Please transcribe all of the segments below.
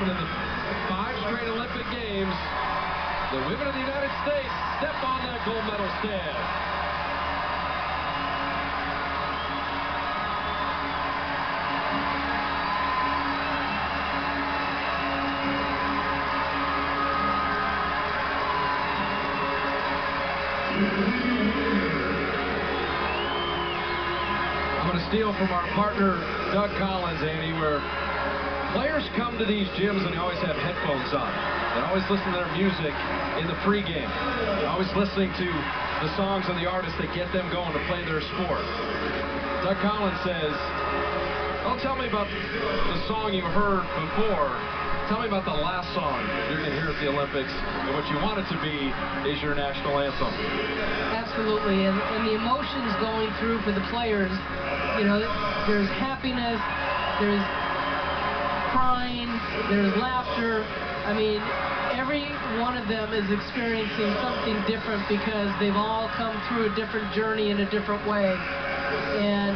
in the five straight Olympic Games. The women of the United States step on that gold medal stand. I'm going to steal from our partner, Doug Collins, Andy, where players come to these gyms and they always have headphones on. They always listen to their music in the pregame. They're always listening to the songs and the artists that get them going to play their sport. Doug Collins says, don't tell me about the song you heard before. Tell me about the last song you're going to hear at the Olympics and what you want it to be is your national anthem. Absolutely, and, and the emotions going through for the players, you know, there's happiness, there's crying, there's laughter. I mean, every one of them is experiencing something different because they've all come through a different journey in a different way. And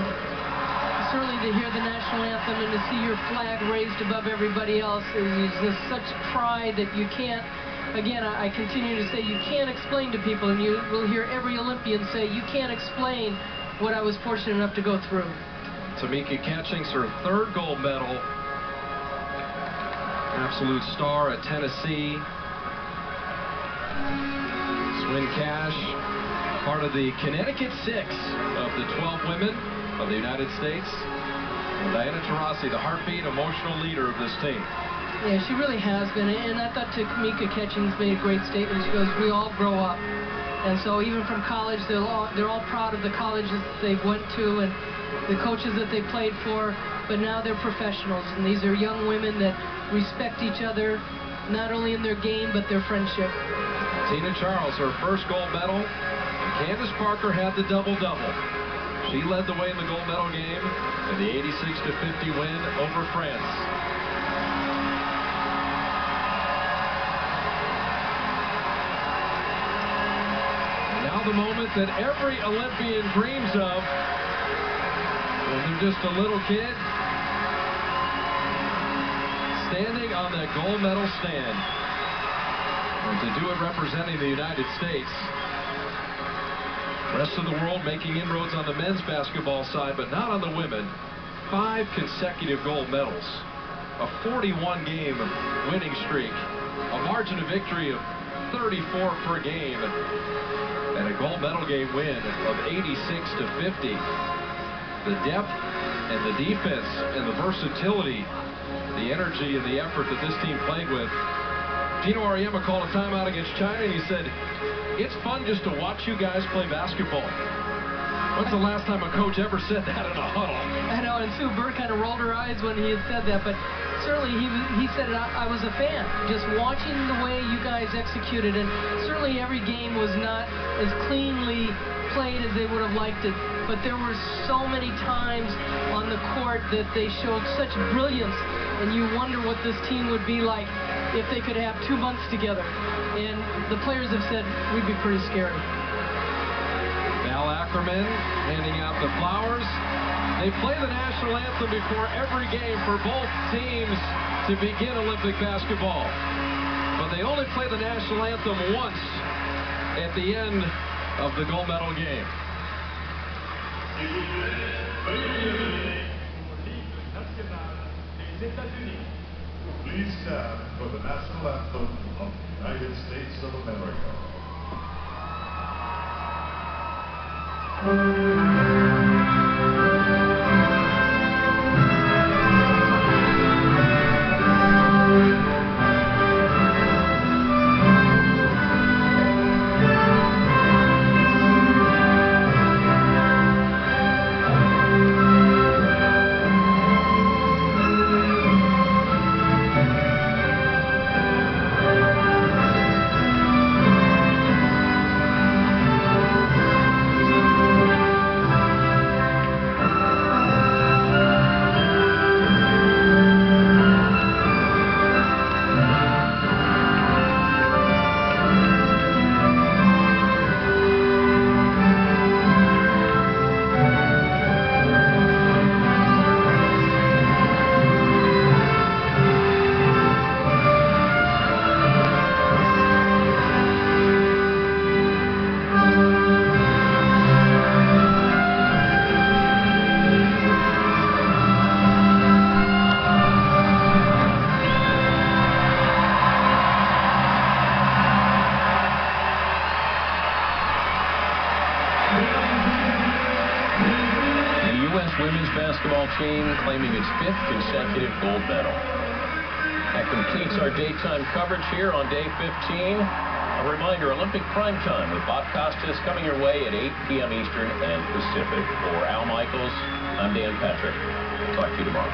certainly to hear the national anthem and to see your flag raised above everybody else is just such pride that you can't again, I, continue to say you can't explain to people, and you will hear every Olympian say, you can't explain what I was fortunate enough to go through. Tamika Catchings, her third gold medal. Absolute star at Tennessee. Swin Cash, part of the Connecticut Six of the 12 women of the United States. And Diana Taurasi, the heartbeat, emotional leader of this team. Yeah, she really has been. And I thought Tamika Catchings made a great statement. She goes, we all grow up. And so even from college, they're all, they're all proud of the colleges they went to and the coaches that they played for. But now they're professionals. And these are young women that respect each other, not only in their game, but their friendship. Tina Charles, her first gold medal. And Candace Parker had the double-double. She led the way in the gold medal game in the 86 50 win over France. The moment that every Olympian dreams of when they're just a little kid standing on that gold medal stand. And to do it representing the United States. Rest of the world making inroads on the men's basketball side, but not on the women. Five consecutive gold medals. A 41-game winning streak. A margin of victory of 34 per game and a gold medal game win of 86 to 50. The depth and the defense and the versatility, the energy and the effort that this team played with. Geno Auriemma called a timeout against China and he said, it's fun just to watch you guys play basketball. When's the last time a coach ever said that in a huddle? I know, and Sue Bird kind of rolled her eyes when he had said that, but certainly he, he said it, I, I was a fan, just watching the way you guys executed, and certainly every game was not as cleanly played as they would have liked it, but there were so many times on the court that they showed such brilliance, and you wonder what this team would be like if they could have two months together. And the players have said we'd be pretty scary. Val Ackerman handing out the flowers. They play the national anthem before every game for both teams to begin Olympic basketball. But they only play the national anthem once at the end of the gold medal game. Please stand for the national anthem of the United States of America. Thank you. Women's basketball team claiming its fifth consecutive gold medal. That completes our daytime coverage here on day 15. A reminder, Olympic Prime Time with Bob Costas coming your way at 8 p.m. Eastern and Pacific. For Al Michaels, I'm Dan Patrick. Talk to you tomorrow.